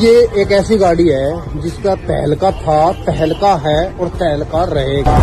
ये एक ऐसी गाड़ी है जिसका तहलका था तहलका है और तहलका रहेगा।